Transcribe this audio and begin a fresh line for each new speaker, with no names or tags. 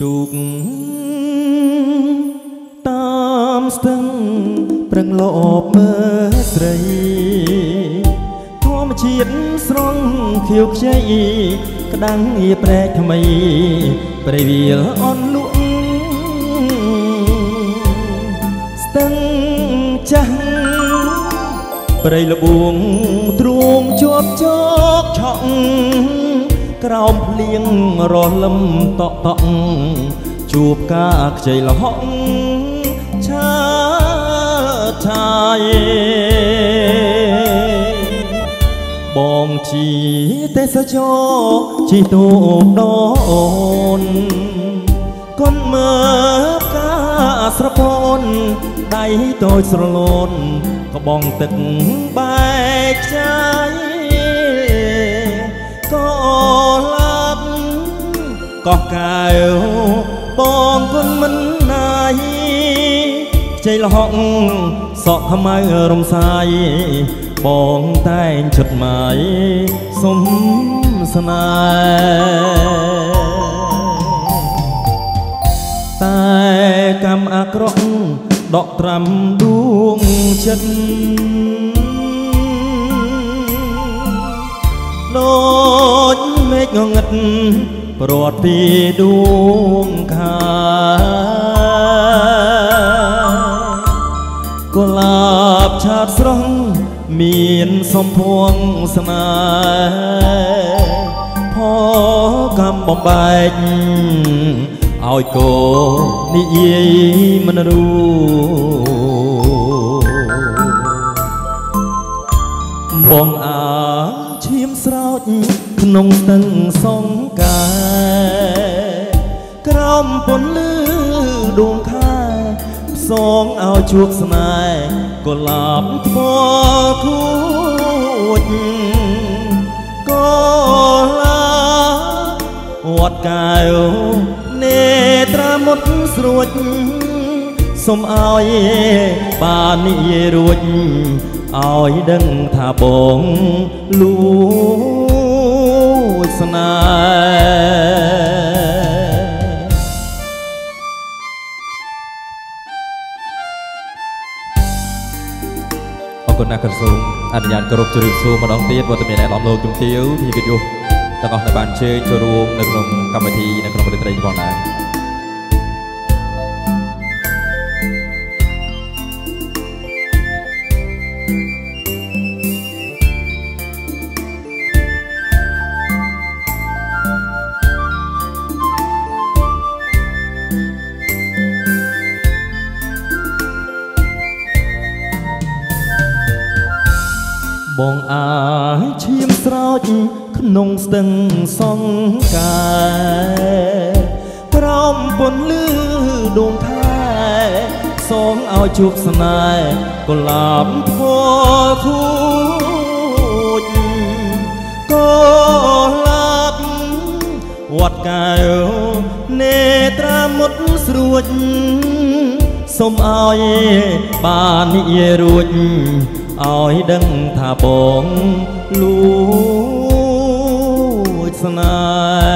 ទូកតាមស្ទឹងប្រឹងលបមើលស្រីធម្មជាតិស្រងខៀវខ្ចីក្តាំងងារប្រែកថ្មីប្រៃវាលអន់លក់ស្ទឹងចាស់ព្រៃលបួងទ្រូងជាប់ជោកឆក់ ក្រោមភ្លៀងរលឹមតក់តក់ជួបការខ្ចីលហកឆាឆាយបងជីទេសចរជីទូកដោនកុនមើលការស្រពនដៃតូចស្រលូនក្បងទឹកបែកចាយ កោះកែវបងគុណមិនណាយខ្ចីលហកសក់ខ្មៅរំសាយបងតែងឈុតម៉ាយសុំស្នេហ៍តែកម្មអាក្រក់ដកត្រាំដួងចិត្តដូចមេឃងងឹត ព្រាត់ពីដួងខាកុលាបឆាតស្រស់មានសំភួងស្នេហ៍ផកំបំបែកឲ្យកោនិយាយមិនรู้បងអាឈាមស្រោច ក្នុងស្ទឹងសងកាក្រោមពន្លឺដួងខែផ្សងឲ្យជួបស្នេហ៍កុលាបថ្មគួចកុលាបវត្តកែវនេត្រាមុតស្រួចសុំឲ្យបាននិយាយរួចឲ្យដឹងថាបងលួច ស្នេហ៍អរគុណណាស់ក្រសួងអនុញ្ញាតគោរពជម្រាបសួរម្ដងទៀតវត្តមានអ្នកឡំលោកជំទាវពីវិទ្យុទាំងអស់ដែលបានជើញចូលរួមនៅក្នុងកម្មវិធីនៅក្នុងរាត្រីនេះផងដែរ បងអាយឈាមស្រោចក្នុងស្ទឹងសងកាក្រោមពន្លឺដួងខែសងឲ្យជួបស្នេហ៍កុលាបថ្មគូចកុលាបវត្តកែវនេត្រាមុតស្រួចសុំឲ្យបាននិយាយរួច ឲ្យដឹងថាបងលួចស្នេហ៍